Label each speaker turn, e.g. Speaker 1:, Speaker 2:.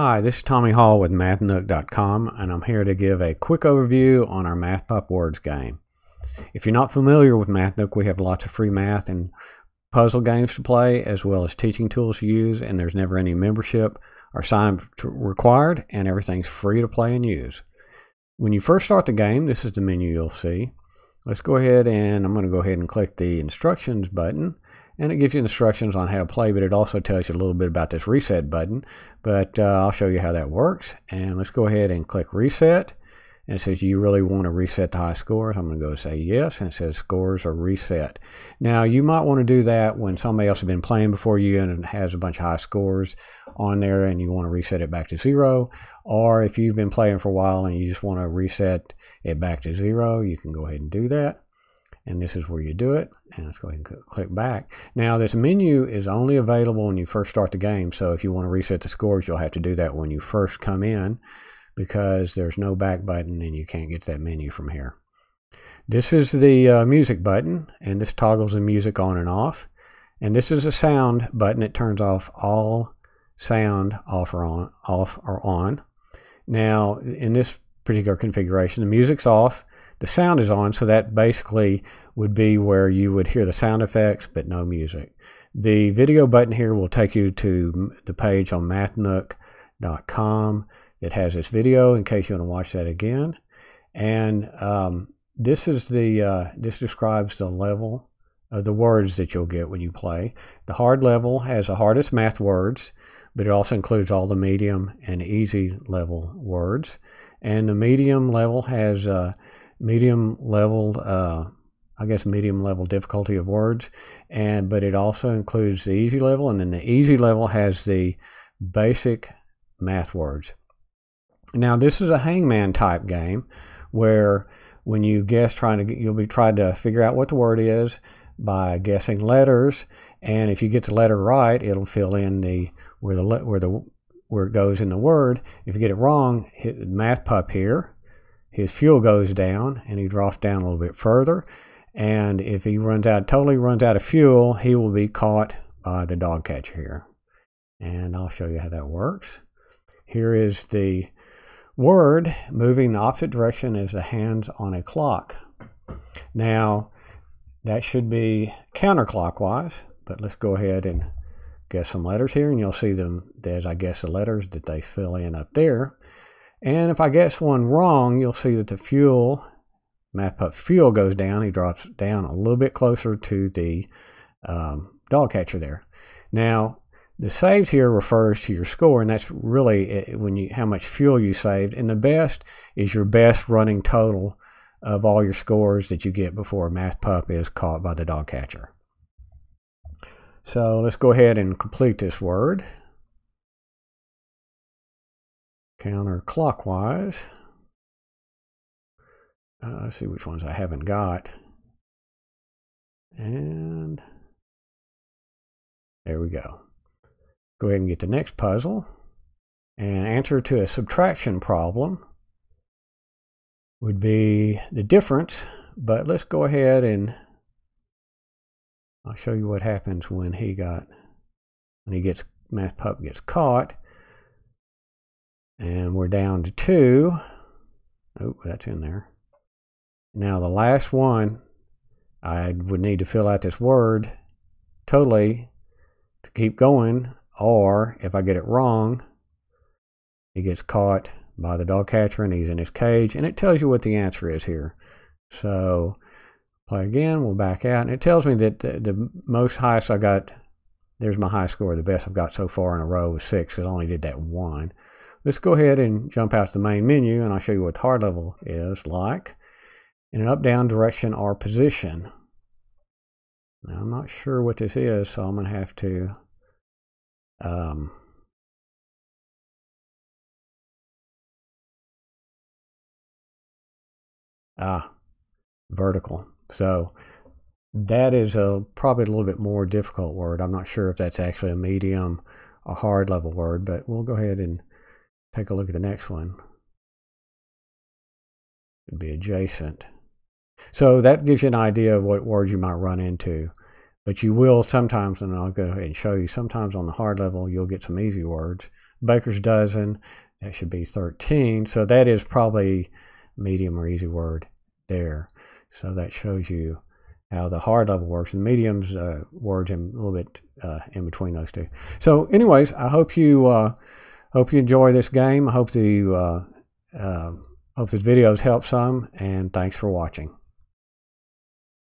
Speaker 1: Hi, this is Tommy Hall with MathNook.com, and I'm here to give a quick overview on our MathPup Words game. If you're not familiar with MathNook, we have lots of free math and puzzle games to play, as well as teaching tools to use, and there's never any membership or sign up required, and everything's free to play and use. When you first start the game, this is the menu you'll see. Let's go ahead and I'm going to go ahead and click the instructions button and it gives you instructions on how to play, but it also tells you a little bit about this reset button. But uh, I'll show you how that works. And let's go ahead and click reset. And it says, you really want to reset the high scores? I'm going to go say yes. And it says scores are reset. Now, you might want to do that when somebody else has been playing before you and has a bunch of high scores on there and you want to reset it back to zero. Or if you've been playing for a while and you just want to reset it back to zero, you can go ahead and do that and this is where you do it and let's go ahead and click back. Now this menu is only available when you first start the game so if you want to reset the scores you'll have to do that when you first come in because there's no back button and you can't get that menu from here. This is the uh, music button and this toggles the music on and off and this is a sound button. It turns off all sound off or on off or on. Now in this particular configuration the music's off the sound is on, so that basically would be where you would hear the sound effects but no music. The video button here will take you to the page on mathnook.com that has this video in case you want to watch that again. And um, this is the uh, this describes the level of the words that you'll get when you play. The hard level has the hardest math words, but it also includes all the medium and easy level words. And the medium level has uh, medium level, uh, I guess medium level difficulty of words, and but it also includes the easy level, and then the easy level has the basic math words. Now this is a hangman type game where when you guess trying to you'll be trying to figure out what the word is by guessing letters, and if you get the letter right, it'll fill in the where the where the where it goes in the word. If you get it wrong, hit math pup here his fuel goes down and he drops down a little bit further. And if he runs out, totally runs out of fuel, he will be caught by the dog catcher here. And I'll show you how that works. Here is the word moving the opposite direction as the hands on a clock. Now, that should be counterclockwise, but let's go ahead and guess some letters here, and you'll see them as I guess the letters that they fill in up there. And if I guess one wrong, you'll see that the fuel, MathPup fuel goes down. He drops down a little bit closer to the um, dog catcher there. Now, the saved here refers to your score, and that's really when you how much fuel you saved. And the best is your best running total of all your scores that you get before a math pup is caught by the dog catcher. So let's go ahead and complete this word counterclockwise. Uh, see which ones I haven't got. And there we go. Go ahead and get the next puzzle. And answer to a subtraction problem would be the difference. But let's go ahead and I'll show you what happens when he got when he gets math pup gets caught. And we're down to two. Oh, that's in there. Now the last one, I would need to fill out this word totally to keep going. Or if I get it wrong, he gets caught by the dog catcher and he's in his cage. And it tells you what the answer is here. So play again, we'll back out. And it tells me that the, the most highest I got, there's my high score. The best I've got so far in a row was six. It only did that one. Let's go ahead and jump out to the main menu and I'll show you what hard level is like. In an up-down direction or position. Now I'm not sure what this is, so I'm going to have to um, ah, vertical. So that is a probably a little bit more difficult word. I'm not sure if that's actually a medium a hard level word, but we'll go ahead and Take a look at the next one. It'd be adjacent. So that gives you an idea of what words you might run into. But you will sometimes, and I'll go ahead and show you, sometimes on the hard level, you'll get some easy words. Baker's Dozen, that should be 13. So that is probably medium or easy word there. So that shows you how the hard level works. And medium's uh, words in a little bit uh, in between those two. So, anyways, I hope you uh, hope you enjoy this game. I hope the uh, uh, hope this videos help some, and thanks for watching.